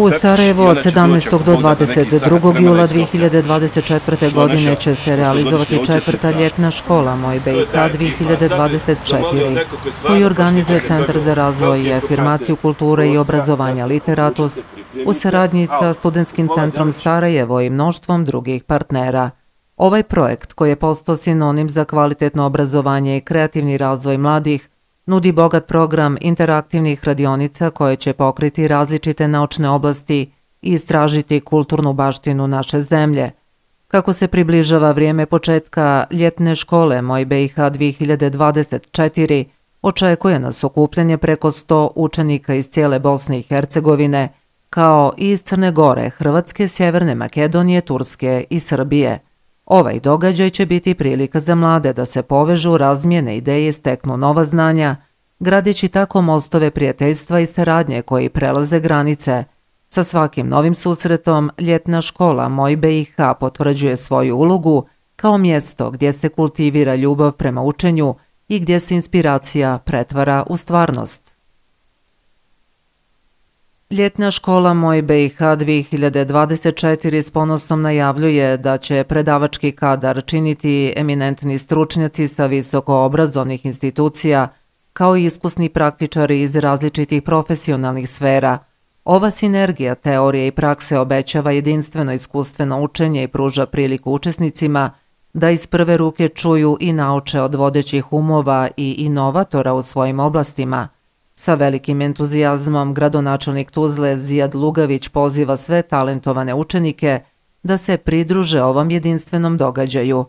U Sarajevo od 17. do 22. jula 2024. godine će se realizovati četvrta ljetna škola Moj BiH 2024. koji organizuje Centar za razvoj i afirmaciju kulture i obrazovanja Literatus u saradnji sa Studentskim centrom Sarajevo i mnoštvom drugih partnera. Ovaj projekt koji je postao sinonim za kvalitetno obrazovanje i kreativni razvoj mladih nudi bogat program interaktivnih radionica koje će pokriti različite naučne oblasti i istražiti kulturnu baštinu naše zemlje. Kako se približava vrijeme početka ljetne škole Moj BiH 2024, očekuje nas okupljanje preko 100 učenika iz cijele Bosne i Hercegovine, kao i iz Crne Gore, Hrvatske, Sjeverne Makedonije, Turske i Srbije. Ovaj događaj će biti prilika za mlade da se povežu, razmijene ideje steknu nova znanja, gradići tako mostove prijateljstva i saradnje koji prelaze granice. Sa svakim novim susretom, ljetna škola Moj BiH potvrđuje svoju ulogu kao mjesto gdje se kultivira ljubav prema učenju i gdje se inspiracija pretvara u stvarnost. Ljetna škola Moj BiH 2024 s ponosom najavljuje da će predavački kadar činiti eminentni stručnjaci sa visoko obrazovnih institucija kao i iskusni praktičari iz različitih profesionalnih sfera. Ova sinergija teorije i prakse obećava jedinstveno iskustveno učenje i pruža priliku učesnicima da iz prve ruke čuju i nauče od vodećih umova i inovatora u svojim oblastima – Sa velikim entuzijazmom gradonačelnik Tuzle Zijad Lugavić poziva sve talentovane učenike da se pridruže ovom jedinstvenom događaju.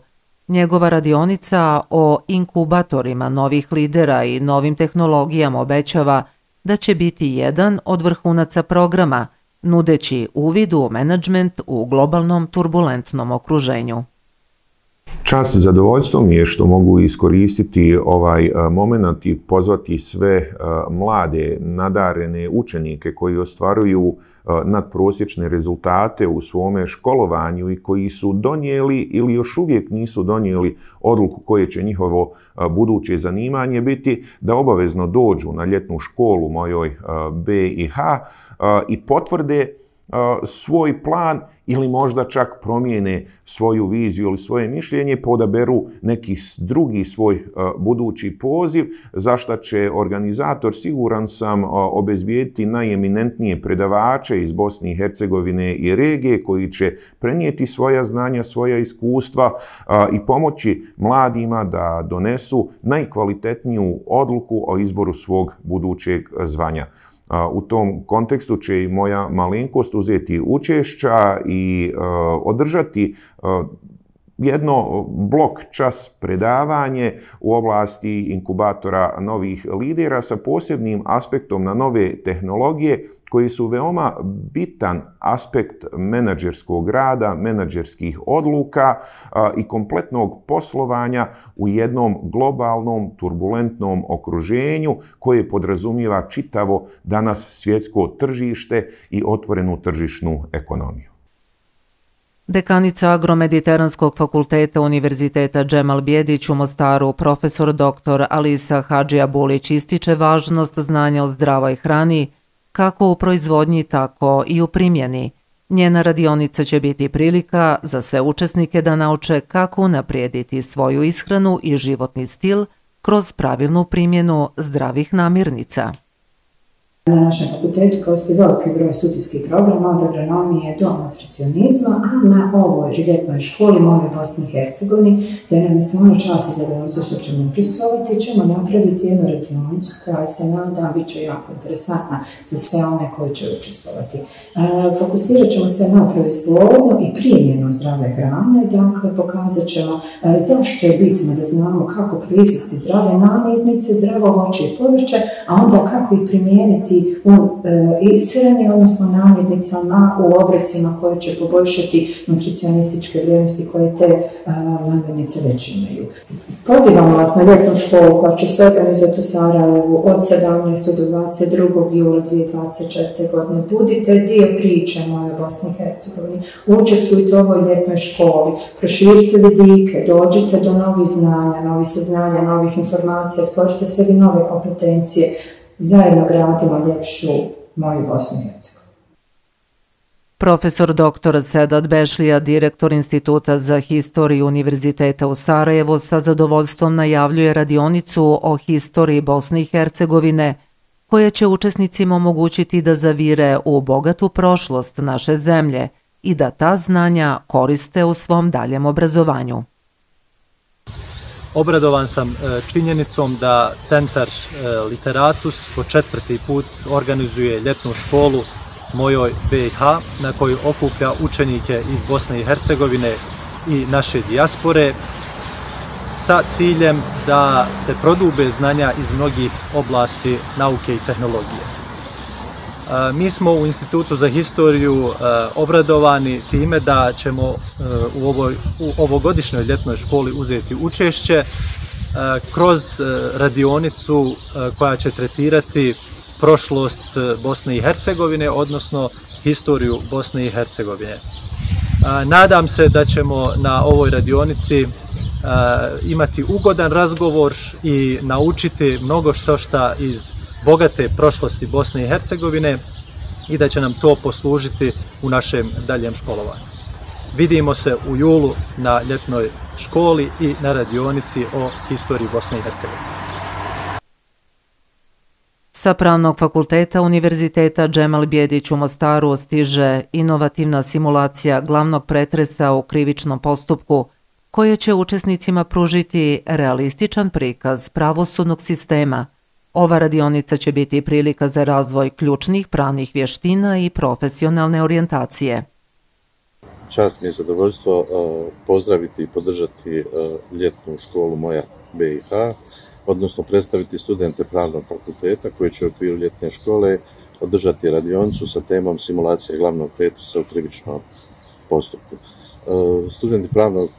Njegova radionica o inkubatorima novih lidera i novim tehnologijama obećava da će biti jedan od vrhunaca programa, nudeći uvidu u menadžment u globalnom turbulentnom okruženju. Čast i zadovoljstvo mi je što mogu iskoristiti ovaj e, moment i pozvati sve e, mlade, nadarene učenike koji ostvaruju e, nadprosječne rezultate u svome školovanju i koji su donijeli ili još uvijek nisu donijeli odluku koje će njihovo buduće zanimanje biti, da obavezno dođu na ljetnu školu mojoj B i H i potvrde svoj plan ili možda čak promijene svoju viziju ili svoje mišljenje, podaberu neki drugi svoj budući poziv, zašto će organizator, siguran sam, obezbijediti najeminentnije predavače iz Bosne i Hercegovine i regije koji će prenijeti svoja znanja, svoja iskustva i pomoći mladima da donesu najkvalitetniju odluku o izboru svog budućeg zvanja. U tom kontekstu će i moja malinkost uzeti učešća i e, održati e, jedno blok čas predavanje u oblasti inkubatora novih lidera sa posebnim aspektom na nove tehnologije koji su veoma bitan aspekt menadžerskog rada, menadžerskih odluka i kompletnog poslovanja u jednom globalnom turbulentnom okruženju koje podrazumijeva čitavo danas svjetsko tržište i otvorenu tržišnu ekonomiju. Dekanica Agromediteranskog fakulteta Univerziteta Džemal Bjedić u Mostaru, profesor dr. Alisa Hadžija Bulić ističe važnost znanja o zdravoj hrani kako u proizvodnji, tako i u primjeni. Njena radionica će biti prilika za sve učesnike da nauče kako naprijediti svoju ishranu i životni stil kroz pravilnu primjenu zdravih namirnica. Na našem fakultetu postoji veliki broj studijskih programa od agronomije do nutricionizma, a na ovoj ljetnoj školi Move Bosne i Hercegovini, gdje nam je stvarno čas i zadovoljstvo što ćemo učestvovati, ćemo napraviti jednu radionicu koja se nadam bit će jako interesantna za sve one koji će učestvovati. E, fokusirat ćemo se na proizvodnu i primjenu zdrave hrane, dakle pokazat ćemo e, zašto je bitno da znamo kako proizvesti zdrave namirnice, zdravo voće i povrće, a onda kako i primijeniti u e, ishrani, odnosno namirnicama u obrecima koje će poboljšati nutricionističke vrijednosti koje te e, namirnice već imaju. Pozivamo vas na ljetnu školu koja će se organizati u Sarajevu od 17. do 22. jula 2024. godine. Budite dio priče moje Bosne i Hercegovine. Učestvujte u ovoj ljetnoj školi. Proširite vidike, dođite do novih znanja, novih saznanja, novih informacija, stvorite sebi nove kompetencije zajedno gradimo ljepšu moju Bosnu i Hercegovinu. Profesor dr. Sedat Bešlija, direktor Instituta za historiju Univerziteta u Sarajevu, sa zadovoljstvom najavljuje radionicu o historiji Bosne i Hercegovine, koja će učesnicima omogućiti da zavire u bogatu prošlost naše zemlje i da ta znanja koriste u svom daljem obrazovanju. Obradovan sam e, činjenicom da Centar e, Literatus po četvrti put organizuje ljetnu školu mojoj BiH na kojoj okuplja učenike iz Bosne i Hercegovine i naše dijaspore sa ciljem da se prodube znanja iz mnogih oblasti nauke i tehnologije. Mi smo u Institutu za historiju obradovani time da ćemo e, u, ovoj, u ovogodišnjoj ljetnoj školi uzeti učešće e, kroz e, radionicu koja će tretirati prošlost Bosne i Hercegovine, odnosno historiju Bosne i Hercegovine. Nadam se da ćemo na ovoj radionici imati ugodan razgovor i naučiti mnogo što šta iz bogate prošlosti Bosne i Hercegovine i da će nam to poslužiti u našem daljem školovanju. Vidimo se u julu na ljetnoj školi i na radionici o historiji Bosne i Hercegovine. Sa pravnog fakulteta Univerziteta Džemal Bjedić u Mostaru stiže inovativna simulacija glavnog pretresa u krivičnom postupku, koje će učesnicima pružiti realističan prikaz pravosudnog sistema. Ova radionica će biti prilika za razvoj ključnih pravnih vještina i profesionalne orijentacije. Čast mi je zadovoljstvo e, pozdraviti i podržati e, ljetnu školu Moja BiH odnosno predstaviti studente pravnog fakulteta koji će u okviru ljetne škole održati radioncu sa temom simulacije glavnog pretresa u krivičnom postupku. E, studenti pravnog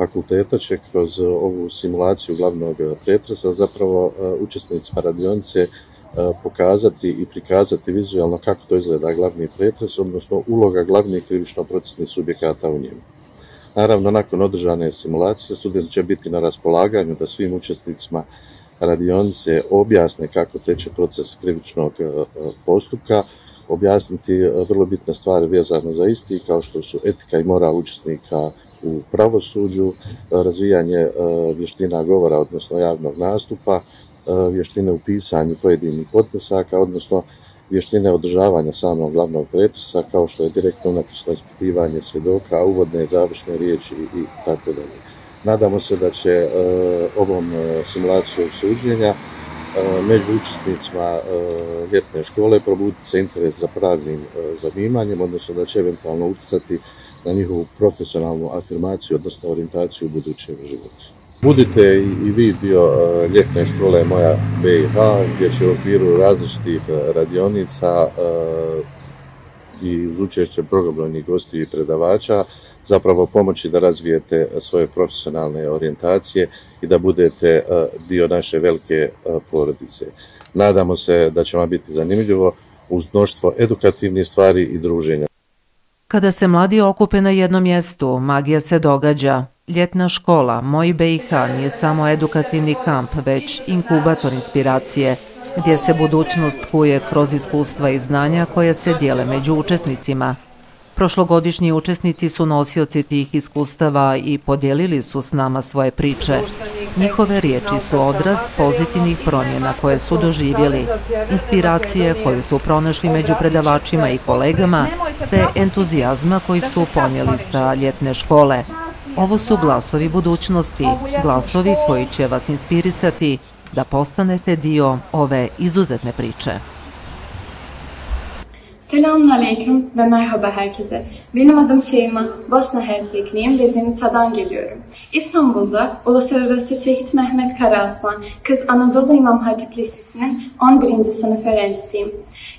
fakulteta će kroz e, ovu simulaciju glavnog e, pretresa zapravo e, učesnicima radionice pokazati i prikazati vizualno kako to izgleda glavni pretres, odnosno uloga glavnih krivično-procesnih subjekata u njemu. Naravno, nakon održane simulacije, student će biti na raspolaganju da svim učesnicima radionice objasne kako teče proces krivičnog postupka, objasniti vrlo bitne stvari vezano za isti, kao što su etika i moral učesnika u pravosuđu, e, razvijanje e, vještina govora, odnosno javnog nastupa, e, vještine u pisanju pojedinih potnesaka, odnosno vještine održavanja samog glavnog pretresa, kao što je direktno napisno ispitivanje svjedoka, uvodne, završne riječi i tako dalje. Nadamo se da će ovom simulacijom suđenja među učesnicima ljetne škole probuditi se interes za pravnim zanimanjem, odnosno da će eventualno utjecati na njihovu profesionalnu afirmaciju, odnosno orientaciju u budućem životu. Budite i vi dio e, ljetne škole Moja BiH, gdje će u okviru različitih e, radionica e, i uz učešće programovnih gosti i predavača zapravo pomoći da razvijete svoje profesionalne orijentacije i da budete dio naše velike porodice. Nadamo se da će vam biti zanimljivo uz mnoštvo edukativnih stvari i druženja. Kada se mladi okupe na jednom mjestu, magija se događa. Ljetna škola, Moj BiH, nije samo edukativni kamp, već inkubator inspiracije, gdje se budućnost kuje kroz iskustva i znanja koje se dijele među učesnicima. Prošlogodišnji učesnici su nosioci tih iskustava i podijelili su s nama svoje priče. Njihove riječi su odraz pozitivnih promjena koje su doživjeli, inspiracije koju su pronašli među predavačima i kolegama, te entuzijazma koji su ponijeli sa ljetne škole. Ovo su glasovi budućnosti, glasovi koji će vas inspirisati da postanete dio ove izuzetne priče. Selamun Aleyküm ve merhaba herkese. Benim adım Şeyma, Bosna Hersekliyim ve Zenita'dan geliyorum. İstanbul'da Uluslararası Şehit Mehmet Karaaslan Kız Anadolu İmam Hatip Lisesi'nin 11. sınıf öğrencisiyim.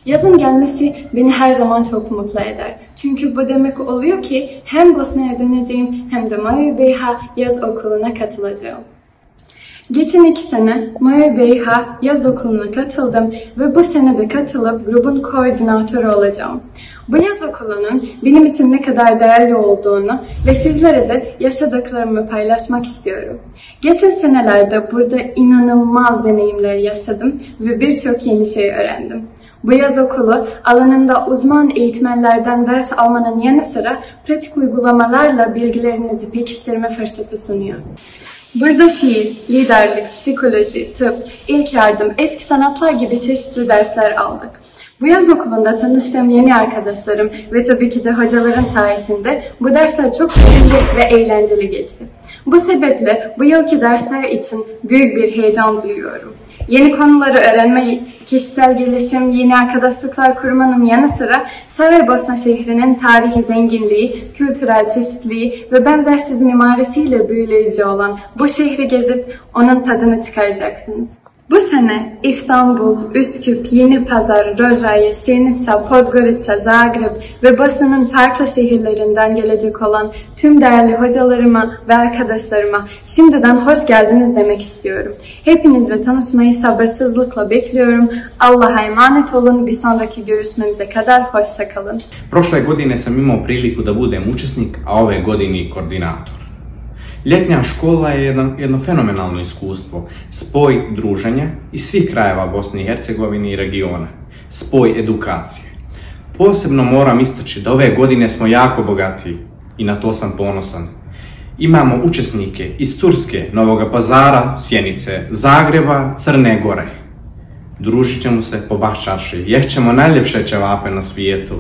Yazın gelmesi beni her zaman çok mutlu eder. Çünkü bu demek oluyor ki hem Bosna'ya döneceğim hem de Mayu Beyha yaz okuluna katılacağım. Geçen iki sene Maya Beyha yaz okuluna katıldım ve bu sene de katılıp grubun koordinatörü olacağım. Bu yaz okulunun benim için ne kadar değerli olduğunu ve sizlere de yaşadıklarımı paylaşmak istiyorum. Geçen senelerde burada inanılmaz deneyimler yaşadım ve birçok yeni şey öğrendim. Bu yaz okulu alanında uzman eğitmenlerden ders almanın yanı sıra pratik uygulamalarla bilgilerinizi pekiştirme fırsatı sunuyor. Burada şiir, liderlik, psikoloji, tıp, ilk yardım, eski sanatlar gibi çeşitli dersler aldık. Bu yaz okulunda tanıştığım yeni arkadaşlarım ve tabii ki de hocaların sayesinde bu dersler çok verimli ve eğlenceli geçti. Bu sebeple bu yılki dersler için büyük bir heyecan duyuyorum. Yeni konuları öğrenme, kişisel gelişim, yeni arkadaşlıklar kurmanın yanı sıra Saraybosna şehrinin tarihi zenginliği, kültürel çeşitliliği ve benzersiz mimarisiyle büyüleyici olan bu şehri gezip onun tadını çıkaracaksınız. Bu sene İstanbul, Üsküp, Yeni Pazar, Rojai, Sjenica, Podgorica, Zagreb ve Bosna'nın farklı şehirlerinden gelecek olan tüm değerli hocalarıma ve arkadaşlarıma şimdiden hoş geldiniz demek istiyorum. Hepinizle tanışmayı sabırsızlıkla bekliyorum. Allah'a emanet olun. Bir sonraki görüşmemize kadar hoşça kalın. Prošle godine sam imao priliku da budem učesnik, a ove godine koordinator. Ljetnja škola je jedno, jedno fenomenalno iskustvo, spoj druženja iz svih krajeva Bosne i Hercegovine i regiona, spoj edukacije. Posebno moram istaći da ove godine smo jako bogati i na to sam ponosan. Imamo učesnike iz Turske, Novog Pazara, Sjenice, Zagreba, Crne Gore. Družit ćemo se po Baščarši, ješćemo najljepše ćevape na svijetu.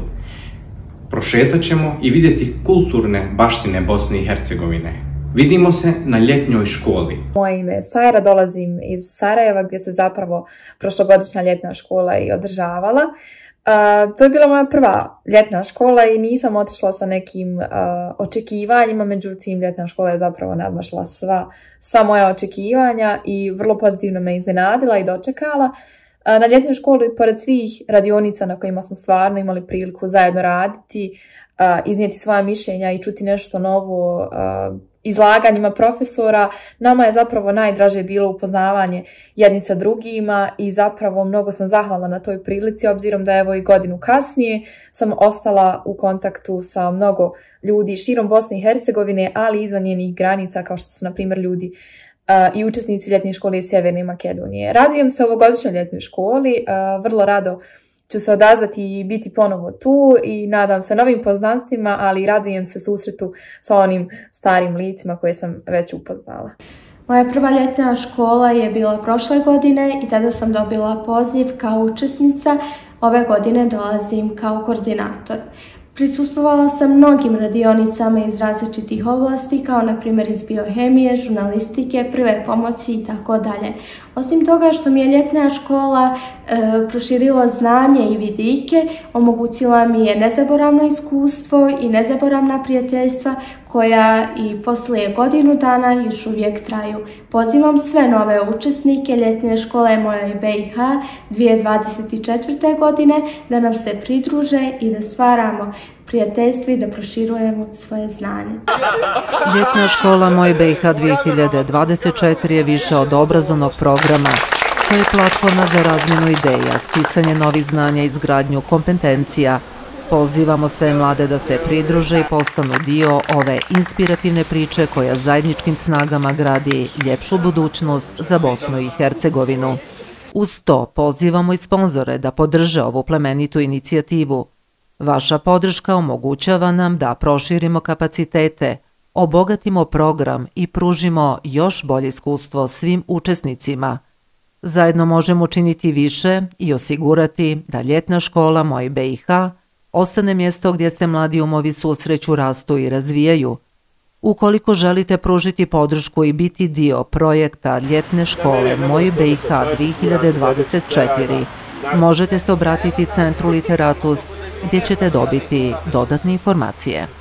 Prošetat ćemo i vidjeti kulturne baštine Bosne i Hercegovine. Vidimo se na ljetnjoj školi. Moje ime je Sajra, dolazim iz Sarajeva gdje se zapravo prošlogodišnja ljetna škola i održavala. Uh, to je bila moja prva ljetna škola i nisam otišla sa nekim uh, očekivanjima, međutim ljetna škola je zapravo nadmašla sva, sva moja očekivanja i vrlo pozitivno me iznenadila i dočekala. Uh, na ljetnoj školi, pored svih radionica na kojima smo stvarno imali priliku zajedno raditi, iznijeti svoja mišljenja i čuti nešto novo, izlaganjima profesora, nama je zapravo najdraže bilo upoznavanje jedni sa drugima i zapravo mnogo sam zahvala na toj prilici, obzirom da evo i godinu kasnije sam ostala u kontaktu sa mnogo ljudi širom Bosne i Hercegovine, ali izvan njenih granica, kao što su, na primjer, ljudi i učesnici ljetne škole iz Sjeverne Makedonije. Radujem se ovogodišnjoj ljetnoj školi, vrlo rado ću se odazvati i biti ponovo tu i nadam se novim poznanstvima, ali radujem se susretu sa onim starim licima koje sam već upoznala. Moja prva ljetna škola je bila prošle godine i tada sam dobila poziv kao učesnica. Ove godine dolazim kao koordinator. Prisustvovala sam mnogim radionicama iz različitih oblasti, kao na primjer iz biohemije, žurnalistike, prve pomoći i tako dalje. Osim toga što mi je ljetna škola e, proširila znanje i vidike, omogućila mi je nezaboravno iskustvo i nezaboravna prijateljstva koja i poslije godinu dana još uvijek traju. Pozivam sve nove učesnike ljetne škole mojoj BiH 2024. godine da nam se pridruže i da stvaramo prijateljstvo i da proširujemo svoje znanje. Ljetna škola Moj BiH 2024 je više od obrazovnog programa to je platforma za razmjenu ideja, sticanje novih znanja i izgradnju kompetencija. Pozivamo sve mlade da se pridruže i postanu dio ove inspirativne priče koja zajedničkim snagama gradi ljepšu budućnost za Bosnu i Hercegovinu. Uz to pozivamo i sponzore da podrže ovu plemenitu inicijativu. Vaša podrška omogućava nam da proširimo kapacitete, obogatimo program i pružimo još bolje iskustvo svim učesnicima – Zajedno možemo učiniti više i osigurati da ljetna škola Moj BiH ostane mjesto gdje se mladi umovi susreću, rastu i razvijaju. Ukoliko želite pružiti podršku i biti dio projekta ljetne škole Moj BiH 2024, možete se obratiti Centru Literatus gdje ćete dobiti dodatne informacije.